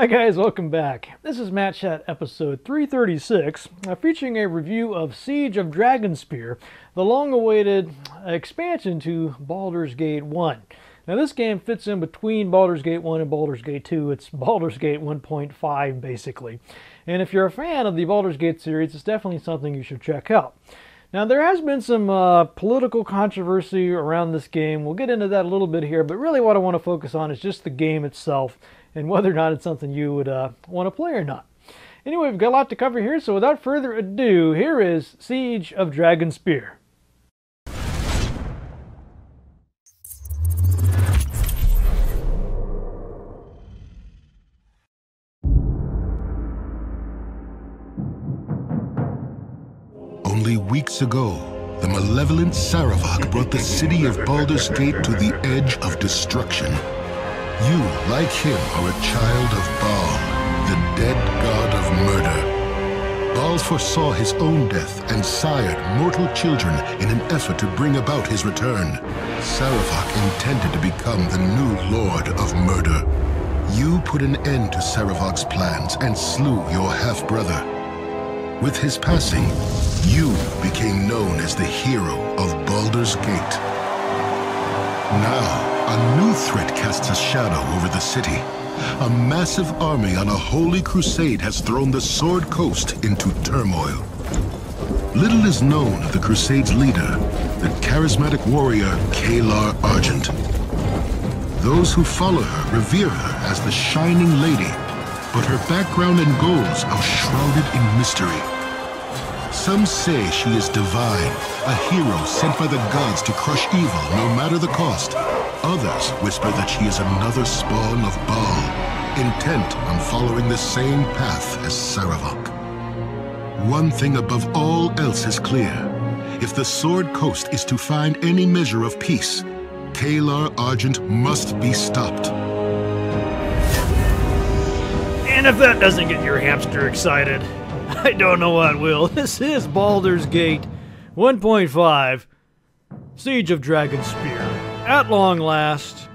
Hi guys, welcome back. This is Matt Chat episode 336, uh, featuring a review of Siege of Dragonspear, the long-awaited expansion to Baldur's Gate 1. Now this game fits in between Baldur's Gate 1 and Baldur's Gate 2. It's Baldur's Gate 1.5 basically. And if you're a fan of the Baldur's Gate series, it's definitely something you should check out. Now, there has been some uh, political controversy around this game. We'll get into that a little bit here, but really what I want to focus on is just the game itself and whether or not it's something you would uh, want to play or not. Anyway, we've got a lot to cover here, so without further ado, here is Siege of Dragonspear. Only weeks ago, the malevolent Sarevok brought the city of Baldur's Gate to the edge of destruction. You, like him, are a child of Bhaal, the dead god of murder. Bhaal foresaw his own death and sired mortal children in an effort to bring about his return. Sarevok intended to become the new lord of murder. You put an end to Sarevok's plans and slew your half-brother. With his passing, you became known as the hero of Baldur's Gate. Now, a new threat casts a shadow over the city. A massive army on a holy crusade has thrown the Sword Coast into turmoil. Little is known of the Crusade's leader, the charismatic warrior Caelar Argent. Those who follow her revere her as the Shining Lady, but her background and goals are shrouded in mystery. Some say she is divine, a hero sent by the gods to crush evil no matter the cost. Others whisper that she is another spawn of Bhaal, intent on following the same path as Sarevok. One thing above all else is clear. If the Sword Coast is to find any measure of peace, Caelar Argent must be stopped. And if that doesn't get your hamster excited, I don't know what will. This is Baldur's Gate 1.5 Siege of Dragonspear. At long last,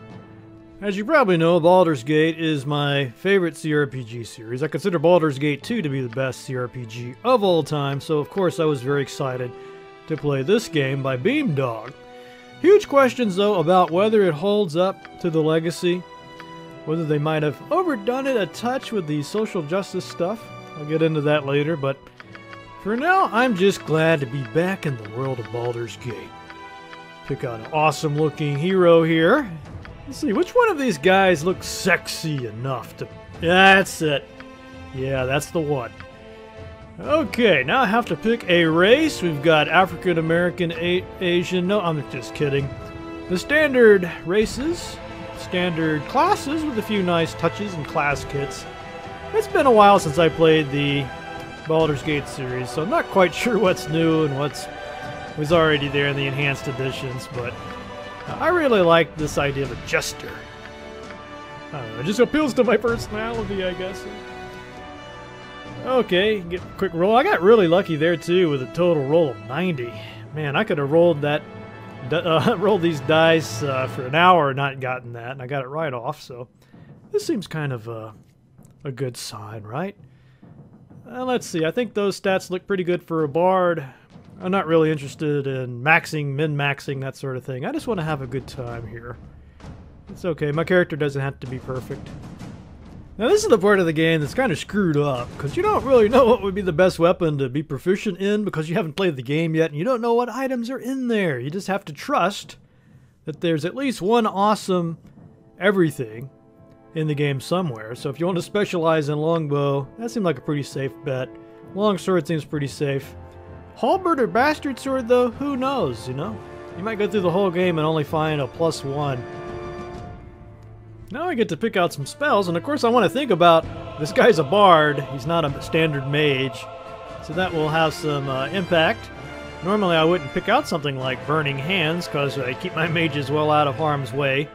as you probably know, Baldur's Gate is my favorite CRPG series. I consider Baldur's Gate 2 to be the best CRPG of all time, so of course I was very excited to play this game by Beamdog. Huge questions though about whether it holds up to the legacy, whether they might have overdone it a touch with the social justice stuff. I'll get into that later, but for now, I'm just glad to be back in the world of Baldur's Gate. Pick out an awesome looking hero here. Let's see, which one of these guys looks sexy enough to... That's it. Yeah, that's the one. Okay, now I have to pick a race. We've got African American, Asian. No, I'm just kidding. The standard races, standard classes with a few nice touches and class kits. It's been a while since I played the Baldur's Gate series, so I'm not quite sure what's new and what's was already there in the enhanced editions, but uh, I really like this idea of a jester. Know, it just appeals to my personality, I guess. Okay, get a quick roll. I got really lucky there too with a total roll of 90. Man, I could have rolled that, uh, rolled these dice uh, for an hour and not gotten that, and I got it right off. So this seems kind of a, a good sign, right? Uh, let's see. I think those stats look pretty good for a bard. I'm not really interested in maxing, min-maxing, that sort of thing. I just want to have a good time here. It's okay. My character doesn't have to be perfect. Now this is the part of the game that's kind of screwed up, because you don't really know what would be the best weapon to be proficient in because you haven't played the game yet and you don't know what items are in there. You just have to trust that there's at least one awesome everything in the game somewhere. So if you want to specialize in longbow, that seemed like a pretty safe bet. Longsword seems pretty safe. Halberd or Bastard Sword, though, who knows, you know? You might go through the whole game and only find a plus one. Now I get to pick out some spells, and of course I want to think about this guy's a bard. He's not a standard mage, so that will have some uh, impact. Normally I wouldn't pick out something like Burning Hands, because I keep my mages well out of harm's way.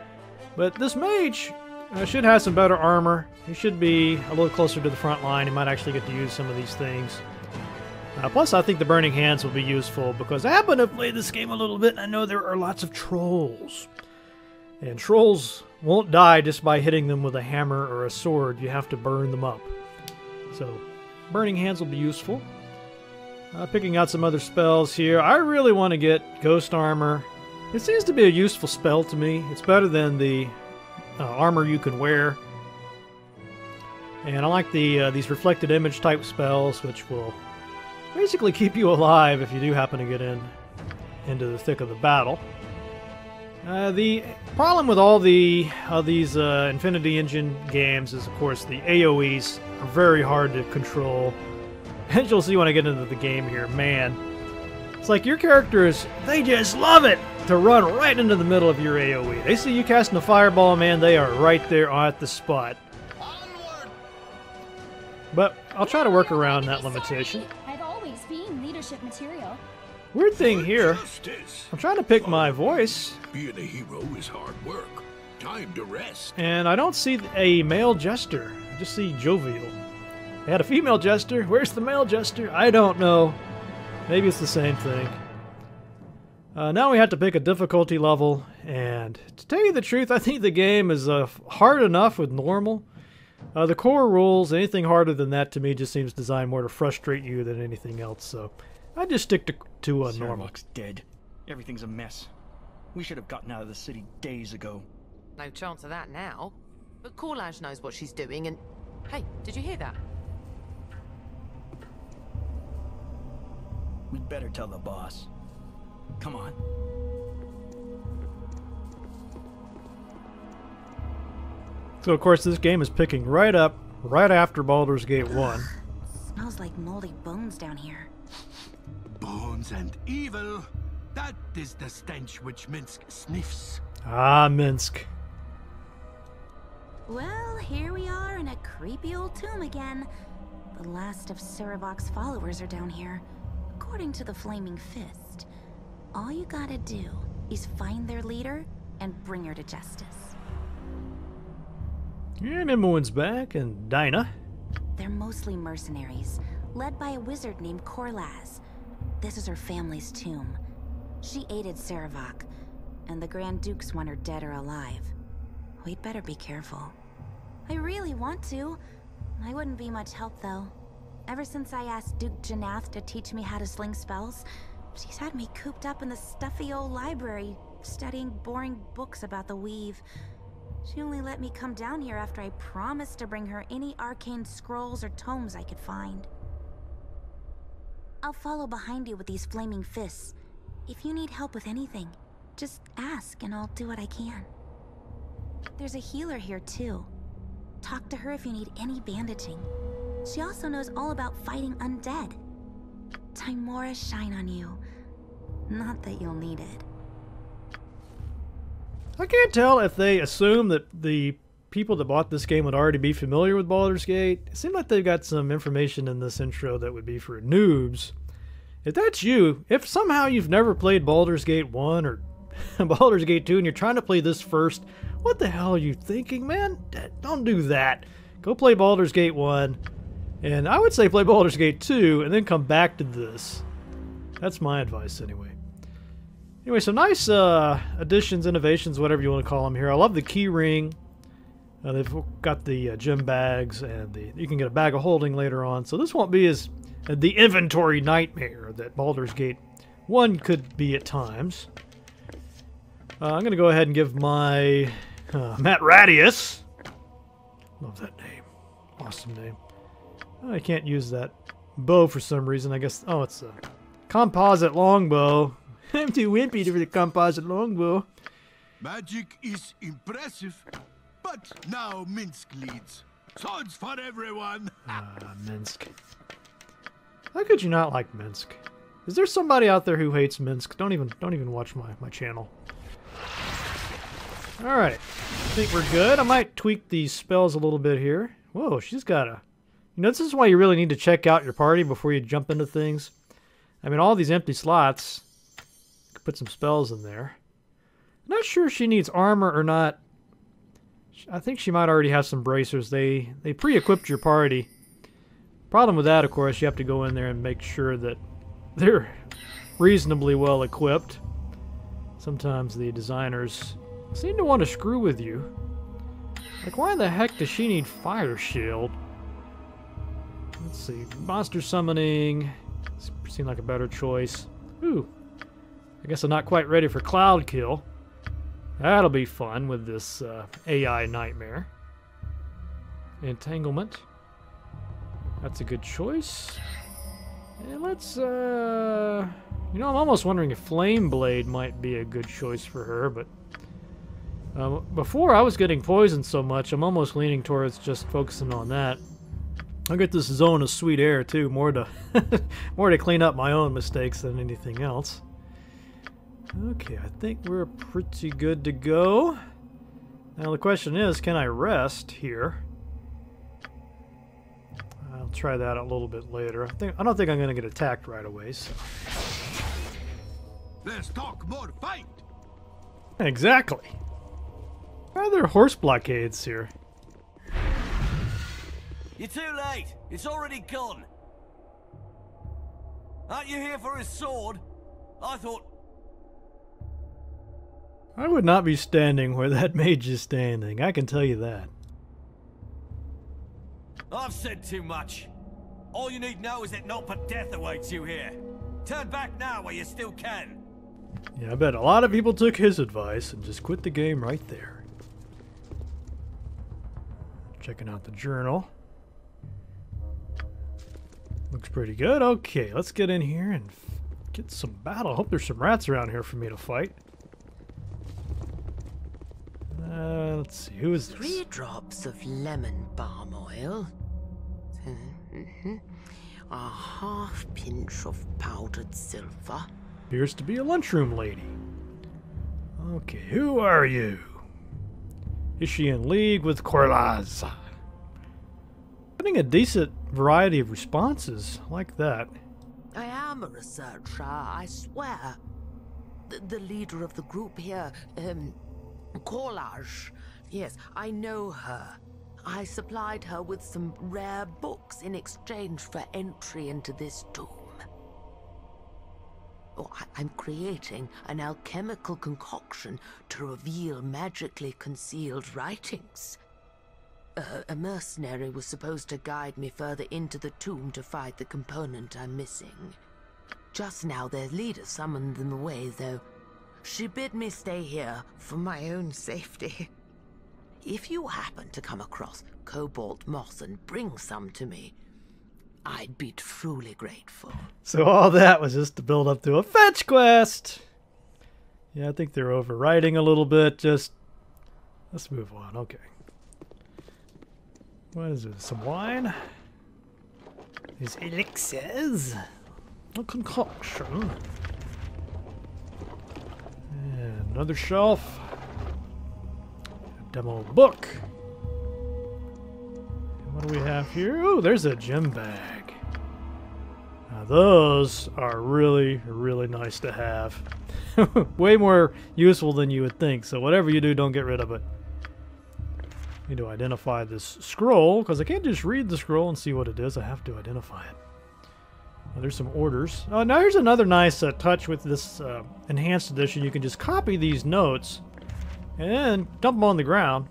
But this mage uh, should have some better armor. He should be a little closer to the front line. He might actually get to use some of these things. Uh, plus, I think the Burning Hands will be useful because I happen to play this game a little bit and I know there are lots of trolls. And trolls won't die just by hitting them with a hammer or a sword. You have to burn them up. So, burning hands will be useful. Uh, picking out some other spells here. I really want to get Ghost Armor. It seems to be a useful spell to me. It's better than the uh, armor you can wear. And I like the uh, these reflected image type spells, which will basically keep you alive if you do happen to get in into the thick of the battle. Uh, the problem with all the uh, these uh, Infinity Engine games is, of course, the AOE's are very hard to control. And you'll see when I get into the game here, man. It's like your characters, they just love it to run right into the middle of your AoE. They see you casting a fireball, man, they are right there at the spot. But I'll try to work around that limitation. I've always been leadership material. Weird thing here, I'm trying to pick my voice, Being a hero is hard work. Time to rest. and I don't see a male jester. I just see jovial. They had a female jester. Where's the male jester? I don't know. Maybe it's the same thing. Uh, now we have to pick a difficulty level, and to tell you the truth, I think the game is uh, hard enough with normal. Uh, the core rules, anything harder than that to me just seems designed more to frustrate you than anything else, so I just stick to, to uh, normal. Sarloc's dead. Everything's a mess. We should have gotten out of the city days ago. No chance of that now. But Korlasz knows what she's doing and... Hey, did you hear that? We'd better tell the boss. Come on. So, of course, this game is picking right up right after Baldur's Gate 1. Smells like moldy bones down here. Bones and evil. That is the stench which Minsk sniffs. Ah, Minsk. Well, here we are in a creepy old tomb again. The last of Sarevok's followers are down here, according to the Flaming Fist. All you gotta do is find their leader and bring her to justice. Yeah, Imoen's back, and Dinah. They're mostly mercenaries, led by a wizard named Korlasz. This is her family's tomb. She aided Sarevok, and the Grand Dukes want her dead or alive. We'd better be careful. I really want to. I wouldn't be much help, though. Ever since I asked Duke Jannath to teach me how to sling spells, she's had me cooped up in the stuffy old library, studying boring books about the weave. She only let me come down here after I promised to bring her any arcane scrolls or tomes I could find. I'll follow behind you with these flaming fists. If you need help with anything, just ask and I'll do what I can. There's a healer here too. Talk to her if you need any bandaging. She also knows all about fighting undead. Tymora shine on you. Not that you'll need it. I can't tell if they assume that the people that bought this game would already be familiar with Baldur's Gate. It seemed like they've got some information in this intro that would be for noobs. If that's you, if somehow you've never played Baldur's Gate 1 or Baldur's Gate 2 and you're trying to play this first, what the hell are you thinking, man? Don't do that. Go play Baldur's Gate 1, and I would say play Baldur's Gate 2, and then come back to this. That's my advice, anyway. Anyway, so nice uh, additions, innovations, whatever you want to call them here. I love the key ring. Uh, they've got the uh, gem bags, and the you can get a bag of holding later on. So this won't be as uh, the inventory nightmare that Baldur's Gate 1 could be at times. Uh, I'm going to go ahead and give my uh, Matt Radius. Love that name. Awesome name. I can't use that bow for some reason. I guess. Oh, it's a composite longbow. I'm too wimpy for the composite longbow. Magic is impressive, but now Minsk leads. Swords for everyone. Ah, Minsk. How could you not like Minsk? Is there somebody out there who hates Minsk? Don't even don't even watch my, my channel. Alright. I think we're good. I might tweak these spells a little bit here. Whoa, she's got a... You know, this is why you really need to check out your party before you jump into things. I mean, all these empty slots. Put some spells in there. Not sure if she needs armor or not. I think she might already have some bracers. They they pre-equipped your party. Problem with that, of course, you have to go in there and make sure that they're reasonably well equipped. Sometimes the designers seem to want to screw with you. Like, why the heck does she need Fire Shield? Let's see. Monster summoning. Seemed like a better choice. Ooh. I guess I'm not quite ready for Cloud Kill. That'll be fun with this uh, AI nightmare. Entanglement. That's a good choice. And let's, uh... You know, I'm almost wondering if Flame Blade might be a good choice for her, but... Um, before I was getting poisoned so much, I'm almost leaning towards just focusing on that. I'll get this zone of sweet air too, more to more to clean up my own mistakes than anything else. Okay, I think we're pretty good to go. Now the question is, can I rest here? I'll try that a little bit later. I think I don't think I'm going to get attacked right away. So. Let's talk more fight. Exactly. Why are there horse blockades here? You're too late. It's already gone. Aren't you here for his sword? I thought... I would not be standing where that mage is standing, I can tell you that. I've said too much. All you need know is that not but death awaits you here. Turn back now while you still can. Yeah, I bet a lot of people took his advice and just quit the game right there. Checking out the journal. Looks pretty good. Okay, let's get in here and get some battle. Hope there's some rats around here for me to fight. Uh, let's see, who is this? Three drops of lemon balm oil. Mm-hmm. A half pinch of powdered silver. Appears to be a lunchroom lady. Okay, who are you? Is she in league with Korlasz? Getting a decent variety of responses like that. I am a researcher, I swear. The, the leader of the group here, um, Collage. Yes, I know her. I supplied her with some rare books in exchange for entry into this tomb. Oh, I am creating an alchemical concoction to reveal magically concealed writings. Uh, a mercenary was supposed to guide me further into the tomb to find the component I'm missing. Just now their leader summoned them away, though. She bid me stay here for my own safety. If you happen to come across cobalt moss and bring some to me, I'd be truly grateful. So all that was just to build up to a fetch quest. Yeah, I think they're overriding a little bit. Just let's move on. Okay. What is it? Some wine? These elixirs? A concoction. And another shelf. Demo book. And what do we have here? Oh, there's a gem bag. Now those are really, really nice to have. Way more useful than you would think. So whatever you do, don't get rid of it. Need to identify this scroll, because I can't just read the scroll and see what it is. I have to identify it. Well, there's some orders. Oh, now here's another nice uh, touch with this uh, enhanced edition. You can just copy these notes and dump them on the ground.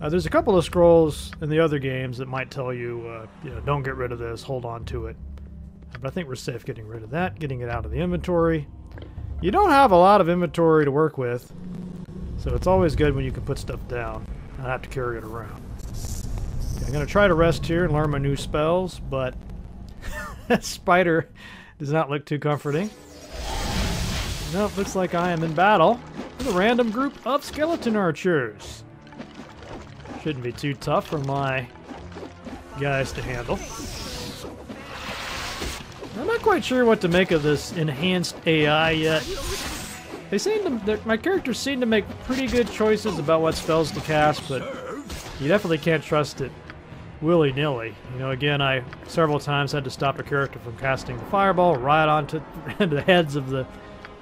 Uh, there's a couple of scrolls in the other games that might tell you, uh, you know, don't get rid of this, hold on to it. But I think we're safe getting rid of that, getting it out of the inventory. You don't have a lot of inventory to work with, so it's always good when you can put stuff down. I have to carry it around. Okay, I'm going to try to rest here and learn my new spells, but that spider does not look too comforting. Nope, looks like I am in battle a random group of skeleton archers. Shouldn't be too tough for my guys to handle. I'm not quite sure what to make of this enhanced AI yet. They seem to, my characters seem to make pretty good choices about what spells to cast, but you definitely can't trust it willy-nilly. You know, again, I several times had to stop a character from casting the fireball right onto the heads of the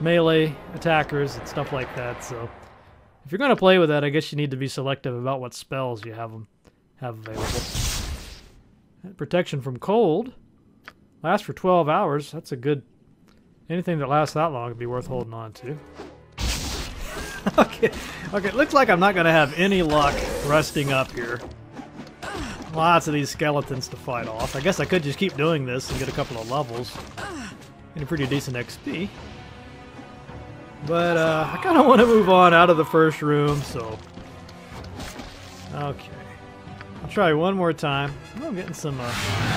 melee attackers and stuff like that. So, if you're going to play with that, I guess you need to be selective about what spells you have them have available. Protection from cold lasts for 12 hours. That's a good Anything that lasts that long would be worth holding on to. okay, okay. Looks like I'm not gonna have any luck resting up here. Lots of these skeletons to fight off. I guess I could just keep doing this and get a couple of levels. And a pretty decent XP. But uh, I kind of want to move on out of the first room, so... Okay. I'll try one more time. Oh, I'm getting some, uh,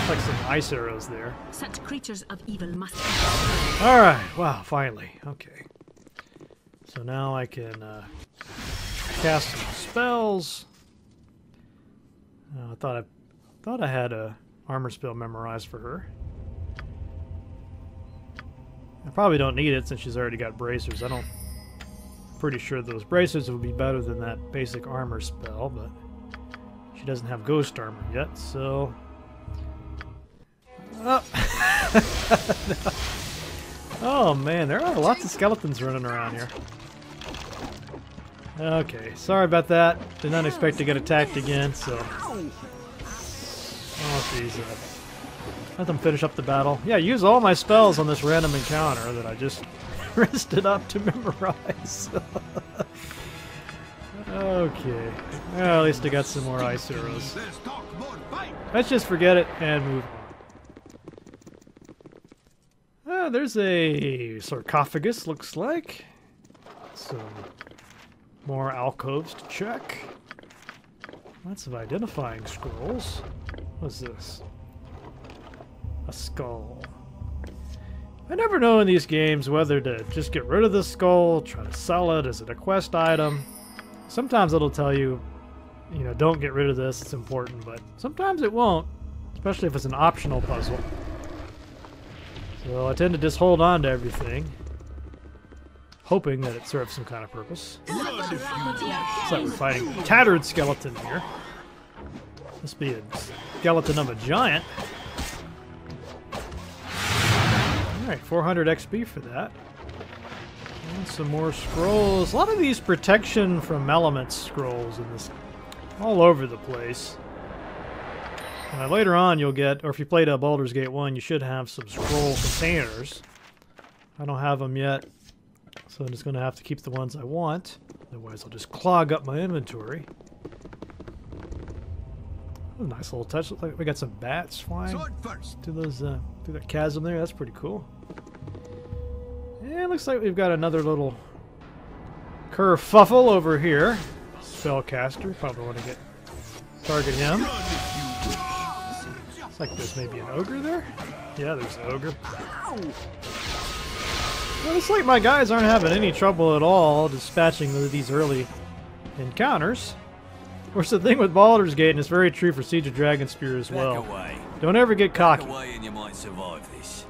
like some ice arrows there. Such creatures of evil must be. Alright, wow, finally. Okay. So now I can uh, cast some spells. Uh, I thought I thought I had a armor spell memorized for her. I probably don't need it since she's already got bracers. I don't. Pretty sure those bracers would be better than that basic armor spell, but she doesn't have ghost armor yet, so. Oh. oh man, there are lots of skeletons running around here. Okay, sorry about that. Did not expect to get attacked again, so. Oh. Uh, let them finish up the battle. Yeah, use all my spells on this random encounter that I just rested up to memorize. okay. Well, at least I got some more ice arrows. Let's just forget it and move on. Uh, there's a sarcophagus, looks like. Some more alcoves to check. Lots of identifying scrolls. What's this? A skull. I never know in these games whether to just get rid of the skull, try to sell it, is it a quest item? Sometimes it'll tell you, you know, don't get rid of this, it's important, but sometimes it won't, especially if it's an optional puzzle. So I tend to just hold on to everything, hoping that it serves some kind of purpose. It's like we're fighting a tattered skeleton here. Must be a skeleton of a giant. Alright, 400 XP for that. And some more scrolls. A lot of these protection from elements scrolls in this all over the place. Uh, later on you'll get, or if you played uh, Baldur's Gate 1, you should have some scroll containers. I don't have them yet, so I'm just going to have to keep the ones I want. Otherwise I'll just clog up my inventory. Nice little touch. Looks like we got some bats flying to those uh, through that chasm there. That's pretty cool. Yeah, looks like we've got another little kerfuffle over here. Spellcaster. Probably want to get target him. Looks like there's maybe an ogre there. Yeah, there's an ogre. Well, looks like my guys aren't having any trouble at all dispatching these early encounters. Of course, the thing with Baldur's Gate, and it's very true for Siege of Dragonspear as well. Don't ever get cocky. Away and you might survive this.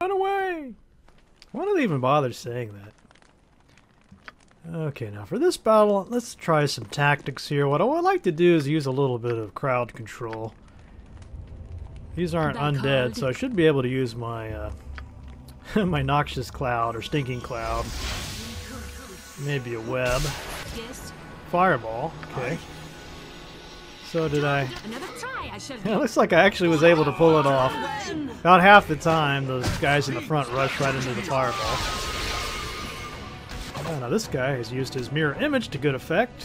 Run away! Why do they even bother saying that? Okay, now for this battle, let's try some tactics here. What I would like to do is use a little bit of crowd control. These aren't undead, so I should be able to use my uh, my noxious cloud or stinking cloud. Maybe a web. Fireball. Okay. So did I... Yeah, it looks like I actually was able to pull it off. About half the time, those guys in the front rush right into the fireball. Oh, now this guy has used his mirror image to good effect.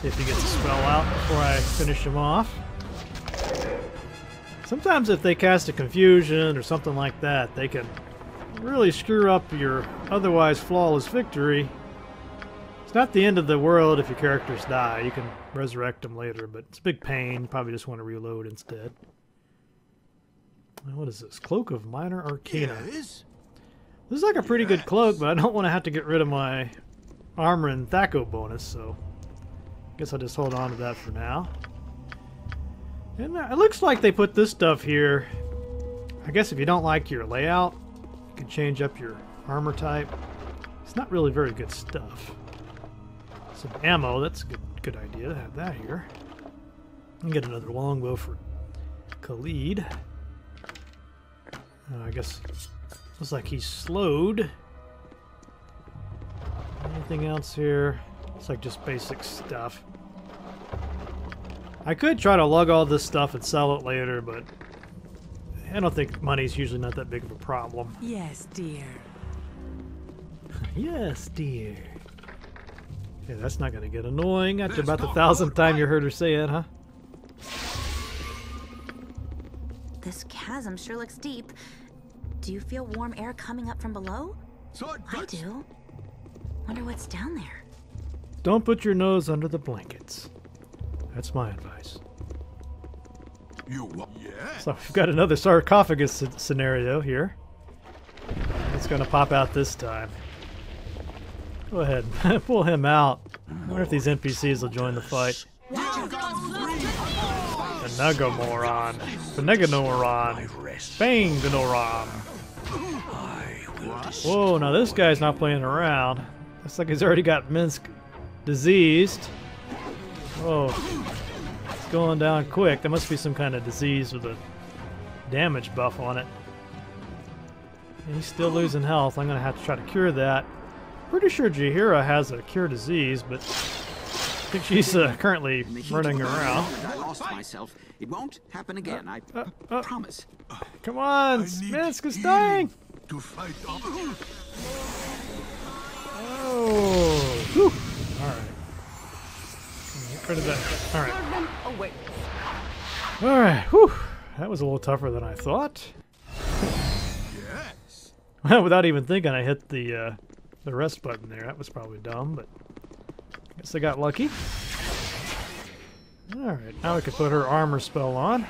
See if he gets a spell out before I finish him off. Sometimes if they cast a confusion or something like that, they can really screw up your otherwise flawless victory. It's not the end of the world if your characters die. You can resurrect them later, but it's a big pain. You probably just want to reload instead. What is this? Cloak of Minor Arcana. This is like a pretty good cloak, but I don't want to have to get rid of my armor and THAC0 bonus, so I guess I'll just hold on to that for now. And uh, it looks like they put this stuff here. I guess if you don't like your layout, you can change up your armor type. It's not really very good stuff. Some ammo, that's a good, good idea to have that here. And get another longbow for Khalid. Uh, I guess looks like he's slowed. Anything else here? It's like just basic stuff. I could try to lug all this stuff and sell it later, but I don't think money's usually not that big of a problem. Yes, dear. yes, dear. Yeah, that's not gonna get annoying after about the thousandth time you heard her say it, huh? This chasm sure looks deep. Do you feel warm air coming up from below? I do. Wonder what's down there. Don't put your nose under the blankets. That's my advice. You? Yeah. So we've got another sarcophagus scenario here. It's gonna pop out this time. Go ahead, pull him out. I wonder if these NPCs will join the fight. Benegamoron. Benegamoron. Banganoron. Whoa, now this guy's not playing around. Looks like he's already got Minsk diseased. Whoa. It's going down quick. There must be some kind of disease with a damage buff on it. And he's still losing health. I'm going to have to try to cure that. Pretty sure Jaheira has a cure disease, but I think she's uh, currently running around. I lost myself. It won't happen again. I uh, promise. Come on, Minsk is dying. To fight off. Oh, whew. All right. Get rid of that. All right. Oh, wait. All right. Whew. That was a little tougher than I thought. Yes. Without even thinking, I hit the uh, the rest button there. That was probably dumb, but I guess I got lucky. All right. Now we can put her armor spell on.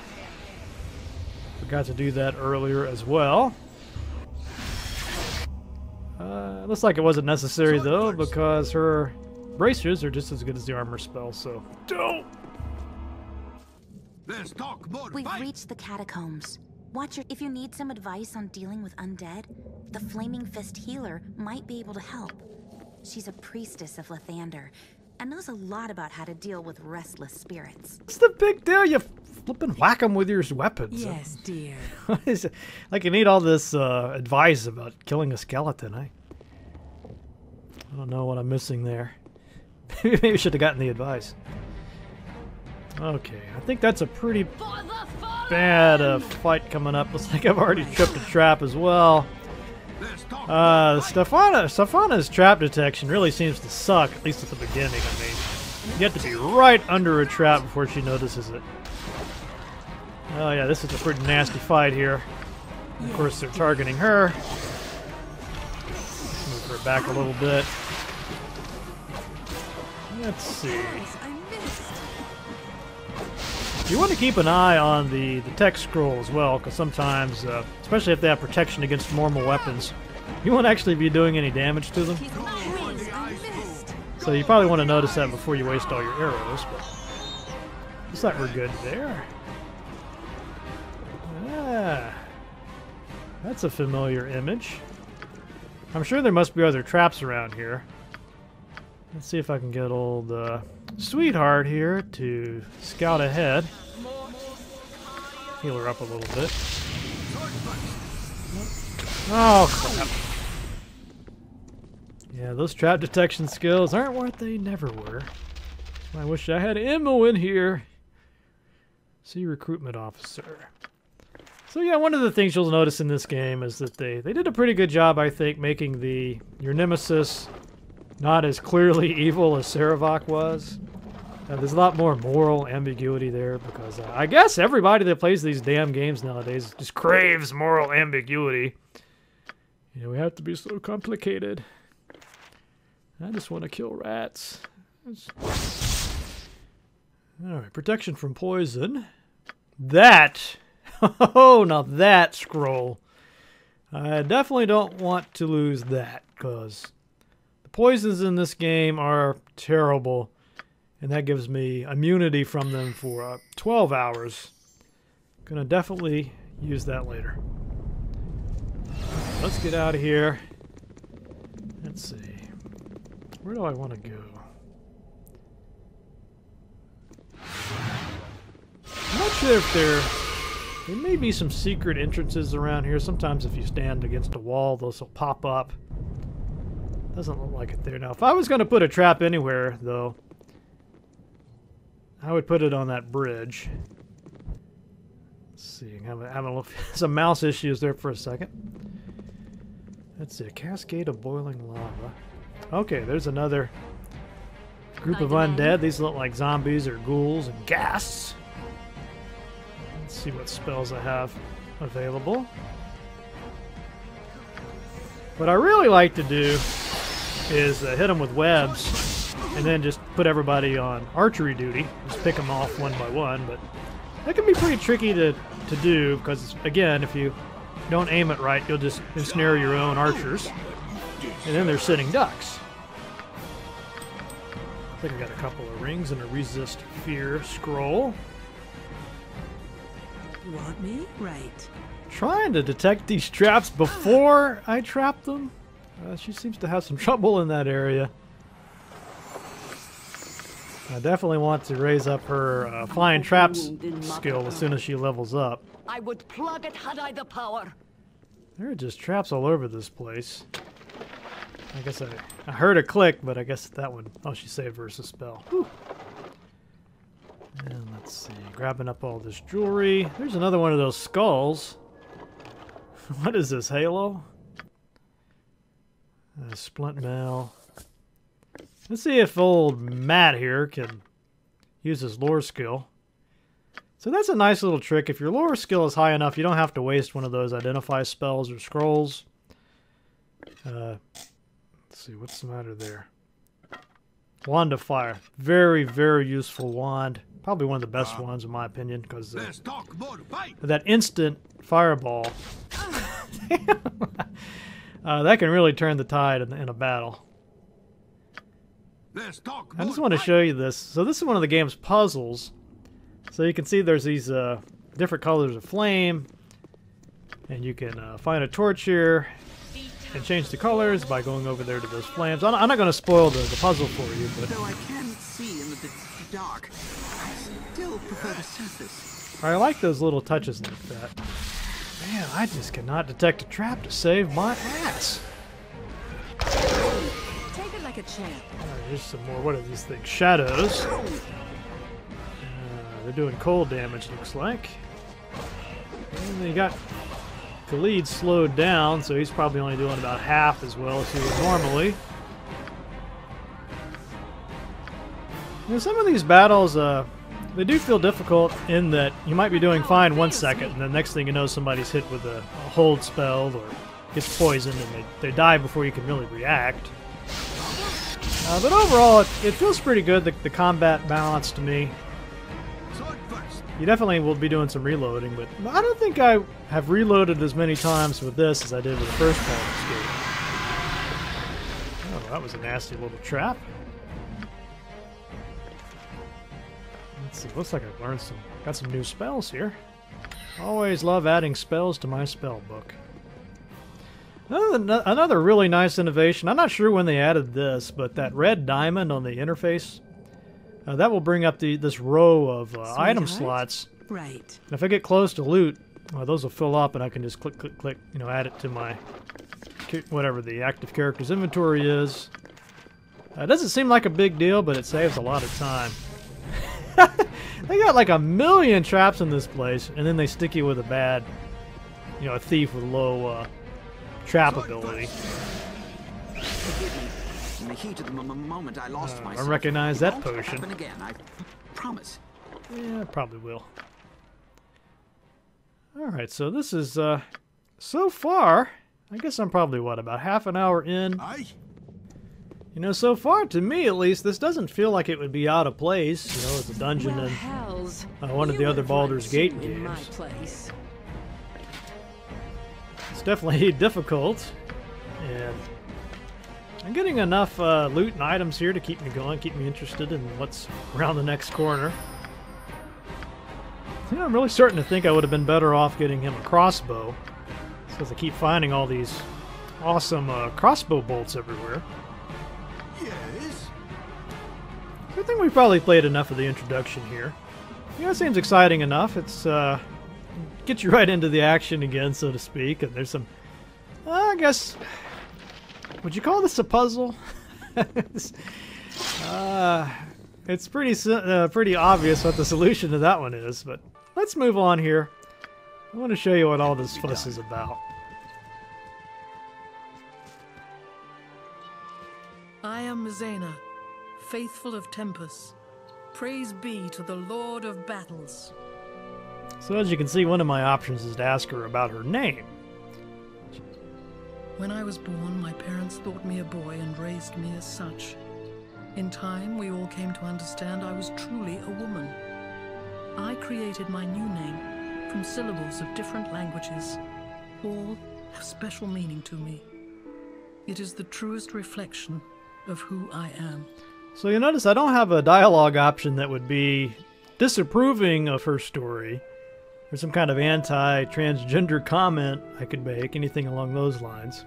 Forgot to do that earlier as well. Uh, looks like it wasn't necessary though, because her bracers are just as good as the armor spell. So don't. Let's talk more We've fight. reached the catacombs. Watch your. If you need some advice on dealing with undead, the Flaming Fist healer might be able to help. She's a priestess of Lathander and knows a lot about how to deal with restless spirits. What's the big deal? You flipping whack them with your weapons. Yes, dear. What is it? like you need all this uh, advice about killing a skeleton. I, I don't know what I'm missing there. Maybe should have gotten the advice. Okay, I think that's a pretty bad uh, fight coming up. Looks like I've already tripped a trap as well. Uh, Safana, Safana's trap detection really seems to suck, at least at the beginning. I mean, you have to be right under a trap before she notices it. Oh yeah, this is a pretty nasty fight here. Of course, they're targeting her. Move her back a little bit. Let's see. You want to keep an eye on the, the text scroll as well, because sometimes, uh, especially if they have protection against normal weapons, you won't actually be doing any damage to them. So you probably want to notice that before you waste all your arrows. But looks like we're good there. Yeah, that's a familiar image. I'm sure there must be other traps around here. Let's see if I can get old uh, sweetheart here to scout ahead. Heal her up a little bit. Oh crap! Yeah, those trap detection skills aren't what they never were. I wish I had ammo in here. See recruitment officer. So yeah, one of the things you'll notice in this game is that they, they did a pretty good job, I think, making the your nemesis not as clearly evil as Sarevok was. Uh, there's a lot more moral ambiguity there because uh, I guess everybody that plays these damn games nowadays just craves moral ambiguity. You know, we have to be so complicated. I just want to kill rats. All right, protection from poison. That, oh, now that scroll. I definitely don't want to lose that because poisons in this game are terrible, and that gives me immunity from them for uh, 12 hours. Gonna definitely use that later. Let's get out of here. Let's see. Where do I want to go? I'm not sure if there... There may be some secret entrances around here. Sometimes if you stand against a wall, those will pop up. Doesn't look like it there. Now, if I was going to put a trap anywhere, though, I would put it on that bridge. Let's see, having, having a little, some mouse issues there for a second. Let's see, a cascade of boiling lava. Okay, there's another group of undead. These look like zombies or ghouls and ghasts. Let's see what spells I have available. What I really like to do is uh, hit them with webs and then just put everybody on archery duty. Just pick them off one by one, but that can be pretty tricky to, to do because, again, if you don't aim it right, you'll just ensnare your own archers. And then they're sitting ducks. I think I got a couple of rings and a resist fear scroll. Want me? Right. Trying to detect these traps before I trap them. Uh, she seems to have some trouble in that area. I definitely want to raise up her uh, flying traps skill as soon as she levels up. I would plug it had I the power. There are just traps all over this place. I guess I, I heard a click, but I guess that one... Oh, she saved versus spell. Whew. And let's see, grabbing up all this jewelry. There's another one of those skulls. what is this, Halo? Uh, splint mail. Let's see if old Matt here can use his lore skill. So that's a nice little trick. If your lore skill is high enough, you don't have to waste one of those identify spells or scrolls. Uh, let's see, what's the matter there? Wand of Fire. Very, very useful wand. Probably one of the best ones in my opinion, because uh, that instant fireball, uh, that can really turn the tide in, in a battle. I just want to show you this. So this is one of the game's puzzles. So you can see there's these uh, different colors of flame. And you can uh, find a torch here and change the colors by going over there to those flames. I'm, I'm not going to spoil the, the puzzle for you, but... Though I can see in the dark, I still prefer the surface. I like those little touches like that. Man, I just cannot detect a trap to save my ass. Take it like a champ. Alright, here's some more. What are these things? Shadows. Uh, they're doing cold damage, looks like. And they got Khalid slowed down, so he's probably only doing about half as well as he would normally. You know, some of these battles, uh, they do feel difficult in that you might be doing fine one second, and the next thing you know, somebody's hit with a, a hold spell or gets poisoned, and they, they die before you can really react. Uh, but overall, it, it, feels pretty good, the, the combat balance to me. You definitely will be doing some reloading, but I don't think I have reloaded as many times with this as I did with the first Baldur's Gate. Oh, that was a nasty little trap. Let's see, looks like I've learned some, got some new spells here. Always love adding spells to my spell book. Another, another really nice innovation. I'm not sure when they added this, but that red diamond on the interface, uh, that will bring up the this row of uh, item slots. Right. And if I get close to loot, uh, those will fill up, and I can just click, click, click. You know, add it to my whatever the active character's inventory is. Uh, it doesn't seem like a big deal, but it saves a lot of time. they got like a million traps in this place, and then they stick you with a bad, you know, a thief with low uh, trap ability. In the heat of the moment, I lost uh, myself. I recognize that potion. Happen again, I promise. Yeah, probably will. All right, so this is uh, so far. I guess I'm probably what about half an hour in. Aye. You know, so far to me at least, this doesn't feel like it would be out of place. You know, it's a dungeon well, in hells. uh, one of the other Baldur's Gate games. place. It's definitely difficult, and I'm getting enough uh, loot and items here to keep me going, keep me interested in what's around the next corner. You know, I'm really starting to think I would have been better off getting him a crossbow, because I keep finding all these awesome uh, crossbow bolts everywhere. I think we've probably played enough of the introduction here. You know, it seems exciting enough. It's uh, gets you right into the action again, so to speak. And there's some, uh, I guess, would you call this a puzzle? It's- uh, it's pretty uh, pretty obvious what the solution to that one is. But let's move on here. I want to show you what all this fuss is about. I am Mizhena, faithful of Tempus. Praise be to the Lord of Battles. So as you can see, one of my options is to ask her about her name. When I was born, my parents thought me a boy and raised me as such. In time, we all came to understand I was truly a woman. I created my new name from syllables of different languages. All have special meaning to me. It is the truest reflection of who I am. So you notice I don't have a dialogue option that would be disapproving of her story or some kind of anti-transgender comment I could make, anything along those lines.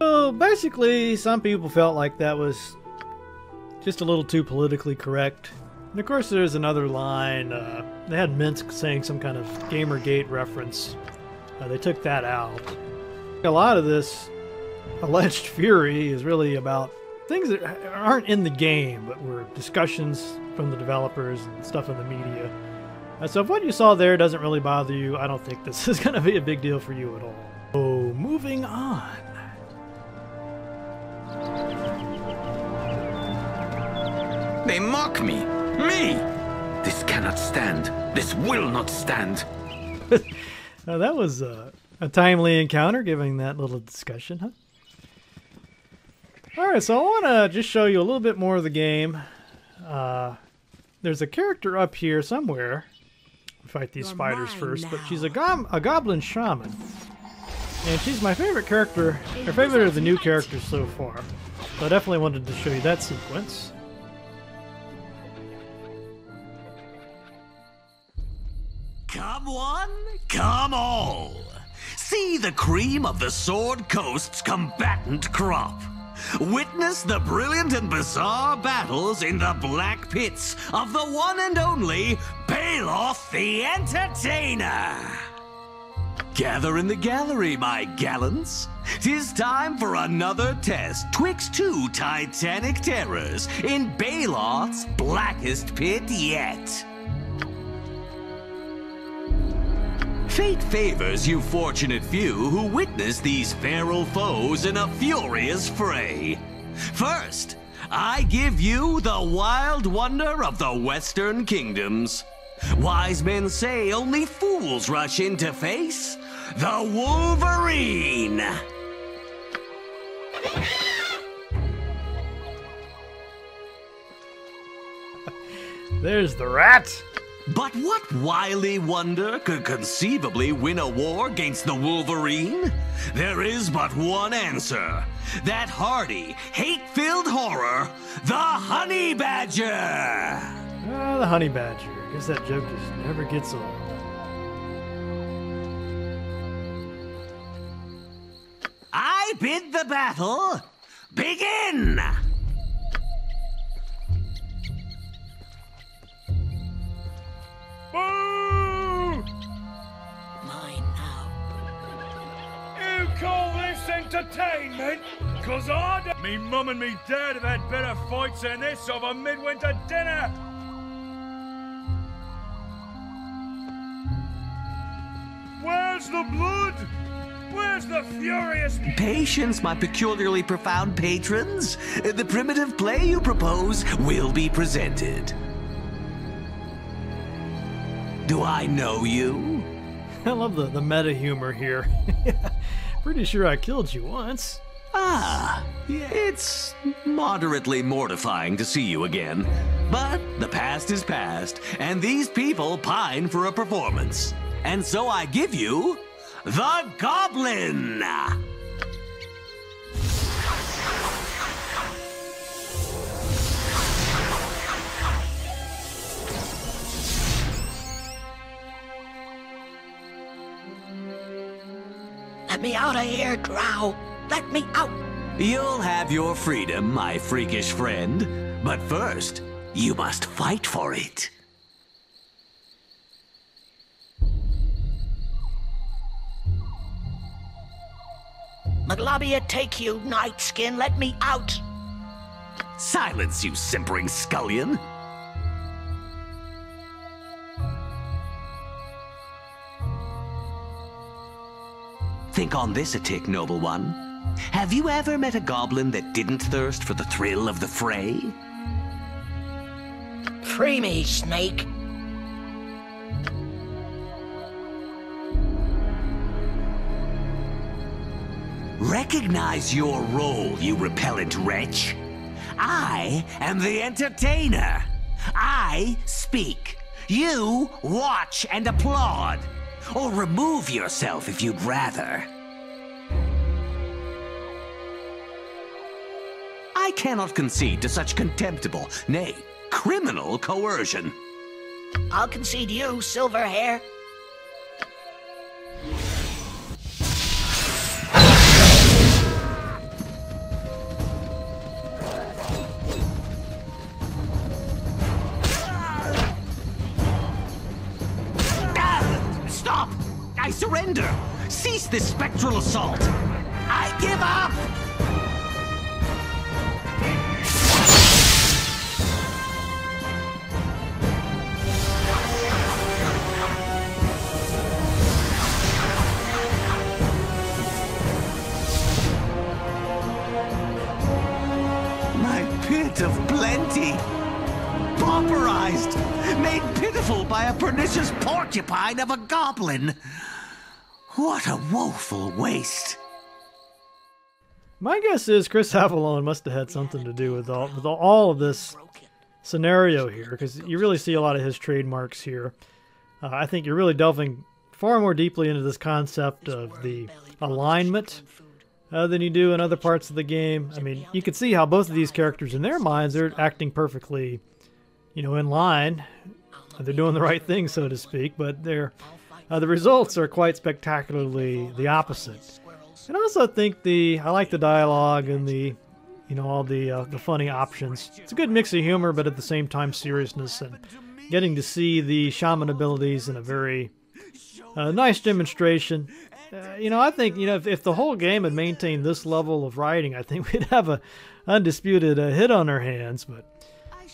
So basically, some people felt like that was just a little too politically correct. And of course, there's another line. Uh, they had Minsc saying some kind of Gamergate reference. Uh, they took that out. A lot of this alleged fury is really about things that aren't in the game, but were discussions from the developers and stuff in the media. Uh, so if what you saw there doesn't really bother you, I don't think this is going to be a big deal for you at all. So, moving on. They mock me! Me! This cannot stand. This will not stand. now that was uh, a timely encounter, giving that little discussion, huh? Alright, so I want to just show you a little bit more of the game. Uh, there's a character up here somewhere. Fight these You're spiders first, now. but she's a, go a goblin shaman. And she's my favorite character, her favorite of the new characters so far. So I definitely wanted to show you that sequence. Come one, come all. See the cream of the Sword Coast's combatant crop. Witness the brilliant and bizarre battles in the black pits of the one and only Baloth the Entertainer. Gather in the gallery, my gallants. Tis time for another test twixt two titanic terrors in Baloth's blackest pit yet. Fate favors you fortunate few who witness these feral foes in a furious fray. First, I give you the wild wonder of the Western Kingdoms. Wise men say only fools rush in to face the Wolverine. There's the rat. But what wily wonder could conceivably win a war against the Wolverine? There is but one answer. That hardy, hate-filled horror, the Honey Badger! Ah, the Honey Badger. I guess that joke just never gets old. I bid the battle begin! Boo! Mine now. You call this entertainment? Cause I d- Me mum and me dad have had better fights than this over midwinter dinner! Where's the blood? Where's the furious... Patience, my peculiarly profound patrons. The primitive play you propose will be presented. Do I know you? I love the, the meta humor here. Pretty sure I killed you once. Ah, it's moderately mortifying to see you again. But the past is past, and these people pine for a performance. And so I give you the Goblin! Let me out of here, Drow. Let me out. You'll have your freedom, my freakish friend. But first, you must fight for it. Maglubiyet take you, Night Skin. Let me out. Silence, you simpering scullion. Think on this a tick, noble one. Have you ever met a goblin that didn't thirst for the thrill of the fray? Free me, Snake. Recognize your role, you repellent wretch. I am the entertainer. I speak. You watch and applaud. Or remove yourself if you'd rather. I cannot concede to such contemptible, nay, criminal coercion. I'll concede you, silver hair. Surrender! Cease this spectral assault! I give up! My pit of plenty! Pauperized! Made pitiful by a pernicious porcupine of a goblin! What a woeful waste! My guess is Chris Avellone must have had something to do with all with all of this scenario here, because you really see a lot of his trademarks here. Uh, I think you're really delving far more deeply into this concept of the alignment uh, than you do in other parts of the game. I mean, you can see how both of these characters, in their minds, they're acting perfectly, you know, in line. They're doing the right thing, so to speak, but they're uh, the results are quite spectacularly the opposite. And also I also think the I like the dialogue and the you know all the uh, the funny options. It's a good mix of humor, but at the same time seriousness and getting to see the shaman abilities in a very uh, nice demonstration. Uh, you know, I think you know if, if the whole game had maintained this level of writing, I think we'd have a undisputed uh, hit on our hands. But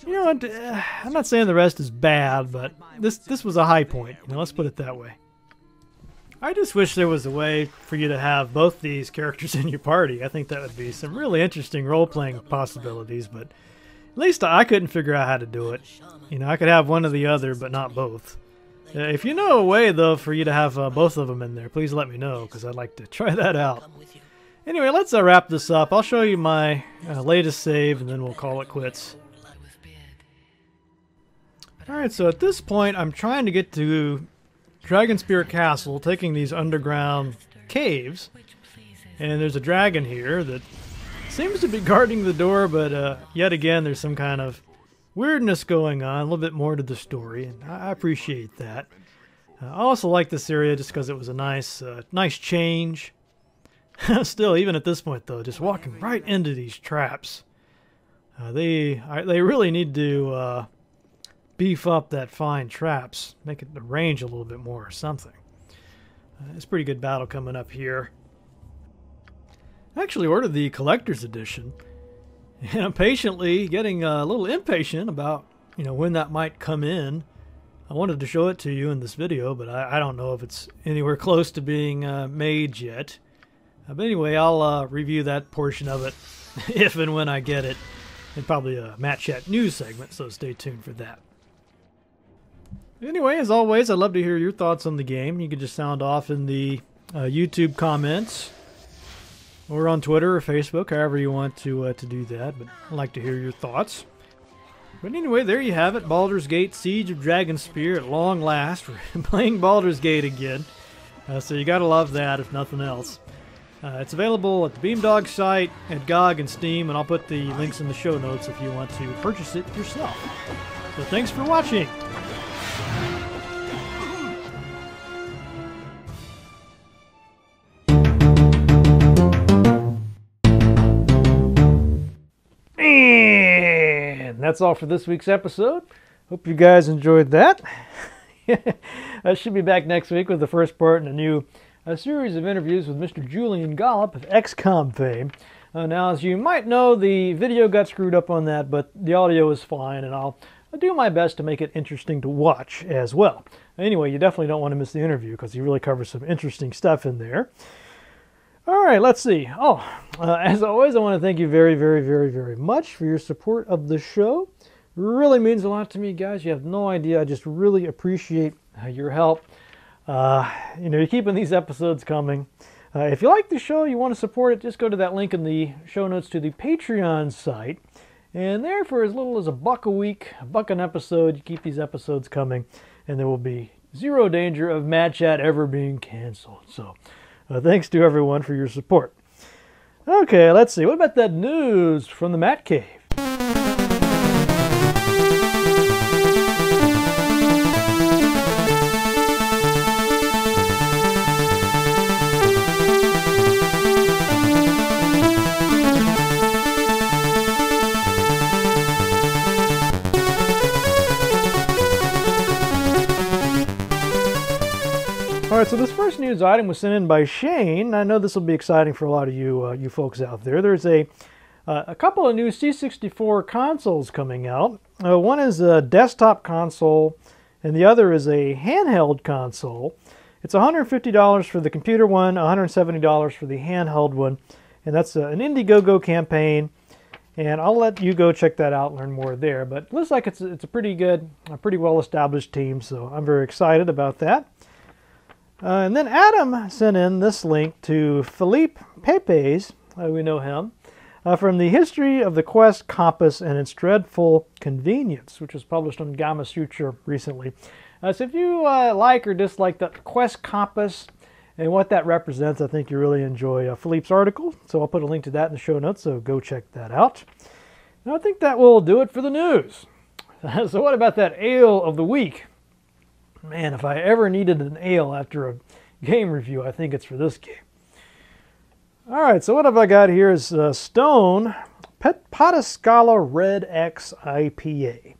you know, uh, I'm not saying the rest is bad, but this this was a high point. You know, let's put it that way. I just wish there was a way for you to have both these characters in your party. I think that would be some really interesting role-playing possibilities, but at least I couldn't figure out how to do it. You know, I could have one or the other, but not both. Uh, if you know a way, though, for you to have uh, both of them in there, please let me know, because I'd like to try that out. Anyway, let's uh, wrap this up. I'll show you my uh, latest save, and then we'll call it quits. Alright, so at this point, I'm trying to get to Dragonspear Castle, taking these underground caves. And there's a dragon here that seems to be guarding the door, but uh, yet again, there's some kind of weirdness going on, a little bit more to the story, and I appreciate that. Uh, I also like this area just because it was a nice, uh, nice change. Still, even at this point, though, just walking right into these traps. Uh, they I, they really need to uh, beef up that fine traps, make it the range a little bit more or something. Uh, it's pretty good battle coming up here. I actually ordered the collector's edition, and I'm patiently getting a little impatient about you know when that might come in. I wanted to show it to you in this video, but I, I don't know if it's anywhere close to being uh, made yet. Uh, but anyway, I'll uh, review that portion of it if and when I get it in probably a Matt Chat news segment, so stay tuned for that. Anyway, as always, I'd love to hear your thoughts on the game. You can just sound off in the uh, YouTube comments or on Twitter or Facebook, however you want to uh, to do that. But I'd like to hear your thoughts. But anyway, there you have it. Baldur's Gate Siege of Dragonspear at long last. We're playing Baldur's Gate again. Uh, so you gotta love that, if nothing else. Uh, it's available at the Beamdog site, at GOG and Steam, and I'll put the links in the show notes if you want to purchase it yourself. So thanks for watching. That's all for this week's episode. Hope you guys enjoyed that. I should be back next week with the first part in a new a series of interviews with Mr. Julian Gollop of XCOM fame. Uh, now, as you might know, the video got screwed up on that, but the audio is fine, and I'll, I'll do my best to make it interesting to watch as well. Anyway, you definitely don't want to miss the interview because he really covers some interesting stuff in there. All right, let's see. Oh, uh, as always, I want to thank you very, very, very, very much for your support of the show. Really means a lot to me, guys. You have no idea. I just really appreciate uh, your help. Uh, you know, you're keeping these episodes coming. Uh, if you like the show, you want to support it, just go to that link in the show notes to the Patreon site. And there, for as little as a buck a week, a buck an episode, you keep these episodes coming, and there will be zero danger of Matt Chat ever being canceled. So, uh, thanks to everyone for your support. Okay, let's see. What about that news from the Matt Cave? Right, so this first news item was sent in by Shane. I know this will be exciting for a lot of you, uh, you folks out there. There's a uh, a couple of new C64 consoles coming out. Uh, one is a desktop console, and the other is a handheld console. It's $150 for the computer one, $170 for the handheld one, and that's an Indiegogo campaign. And I'll let you go check that out, learn more there. But looks like it's it's a pretty good, a pretty well established team, so I'm very excited about that. Uh, and then Adam sent in this link to Felipe Pepe's, uh, we know him, uh, from the History of the Quest Compass and its Dreadful Convenience, which was published on Gamasutra recently. Uh, so if you uh, like or dislike the Quest Compass and what that represents, I think you really enjoy uh, Felipe's article. So I'll put a link to that in the show notes, so go check that out. And I think that will do it for the news. so what about that ale of the week? Man, if I ever needed an ale after a game review, I think it's for this game. All right, so what have I got here is uh, Stone Pet Potascala Red X IPA,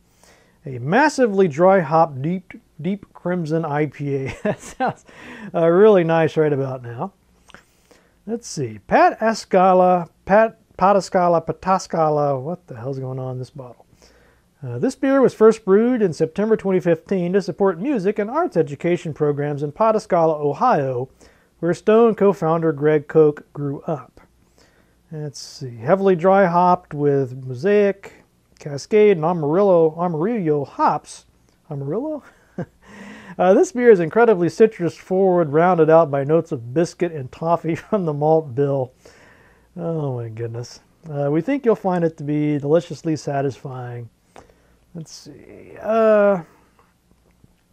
a massively dry hop deep deep crimson IPA. that sounds uh, really nice right about now. Let's see, Pat Escala, Pat Potascala, Patascala. What the hell's going on in this bottle? Uh, this beer was first brewed in September 2015 to support music and arts education programs in Pataskala, Ohio, where Stone co-founder Greg Koch grew up. Let's see, heavily dry hopped with Mosaic, Cascade, and Amarillo, Amarillo hops. Amarillo? uh, this beer is incredibly citrus forward, rounded out by notes of biscuit and toffee from the malt bill. Oh my goodness. Uh, we think you'll find it to be deliciously satisfying Let's see. Uh,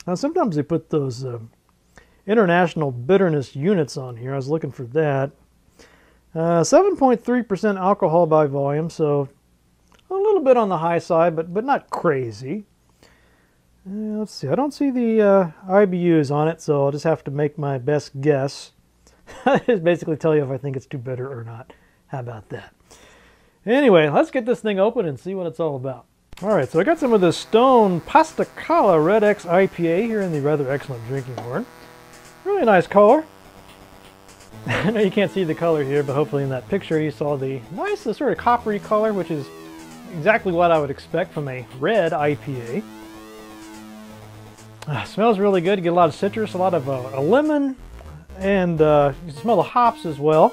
now sometimes they put those uh, international bitterness units on here. I was looking for that. 7.3% uh, alcohol by volume, so a little bit on the high side, but but not crazy. Uh, let's see. I don't see the uh, IBUs on it, so I'll just have to make my best guess. just basically tell you if I think it's too bitter or not. How about that? Anyway, let's get this thing open and see what it's all about. All right, so I got some of the Stone Pataskala Red X IPA here in the rather excellent drinking horn. Really nice color. I know you can't see the color here, but hopefully in that picture you saw the nice sort of coppery color, which is exactly what I would expect from a red IPA. Uh, smells really good. You get a lot of citrus, a lot of uh, a lemon, and uh, you smell the hops as well.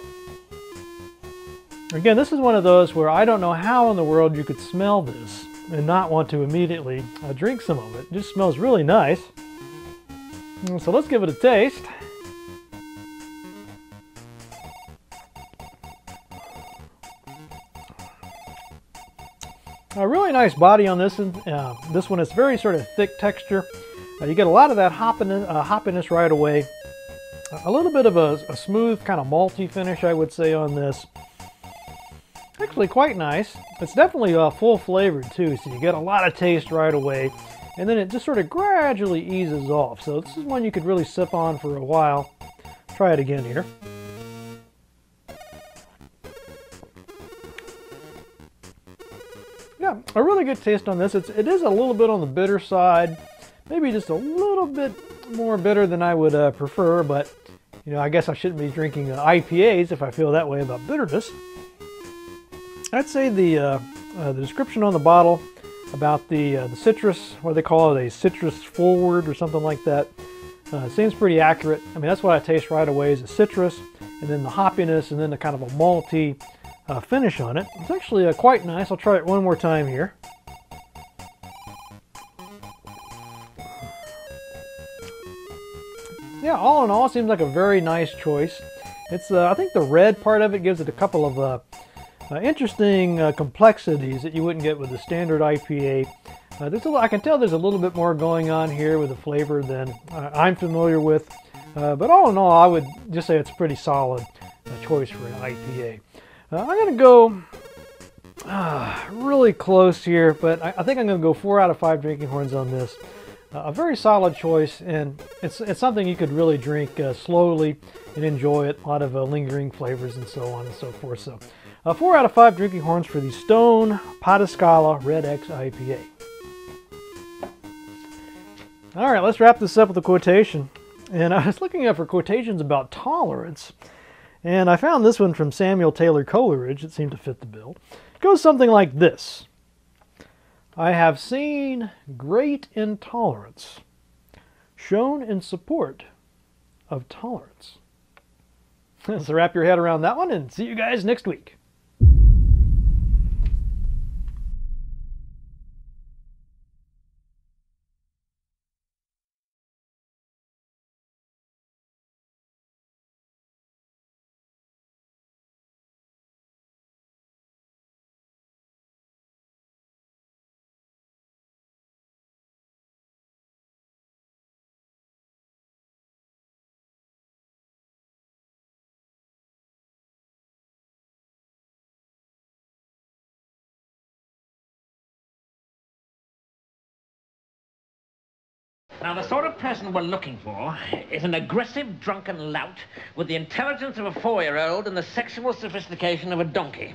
Again, this is one of those where I don't know how in the world you could smell this and not want to immediately uh, drink some of it. It just smells really nice. Mm, so let's give it a taste. A really nice body on this one. Uh, this one is very sort of thick texture. Uh, you get a lot of that hoppiness, uh, hoppiness right away. A little bit of a, a smooth kind of malty finish, I would say, on this. Actually quite nice. It's definitely uh, full flavored too, so you get a lot of taste right away. And then it just sort of gradually eases off. So this is one you could really sip on for a while. Try it again here. Yeah, a really good taste on this. It's, it is a little bit on the bitter side. Maybe just a little bit more bitter than I would uh, prefer, but you know, I guess I shouldn't be drinking uh, IPAs if I feel that way about bitterness. I'd say the, uh, uh, the description on the bottle about the, uh, the citrus, what they call it, a citrus forward or something like that, uh, seems pretty accurate. I mean, that's what I taste right away is the citrus. and then the hoppiness, and then the kind of a malty uh, finish on it. It's actually uh, quite nice. I'll try it one more time here. Yeah, all in all, seems like a very nice choice. It's I think the red part of it gives it a couple of uh, uh, interesting uh, complexities that you wouldn't get with the standard IPA. Uh, there's a, I can tell there's a little bit more going on here with the flavor than uh, I'm familiar with. but all in all, I would just say it's a pretty solid choice for an IPA. I'm going to go really close here, but I, I think I'm going to go 4 out of 5 drinking horns on this a very solid choice, and it's, it's something you could really drink uh, slowly and enjoy it. A lot of uh, lingering flavors and so on and so forth. So, uh, four out of five drinking horns for the Stone Pataskala Red X IPA. All right, let's wrap this up with a quotation. And I was looking up for quotations about tolerance, and I found this one from Samuel Taylor Coleridge. that seemed to fit the bill. It goes something like this. I have seen great intolerance shown in support of tolerance. so wrap your head around that one and see you guys next week. Now, the sort of person we're looking for is an aggressive, drunken lout with the intelligence of a four-year-old and the sexual sophistication of a donkey.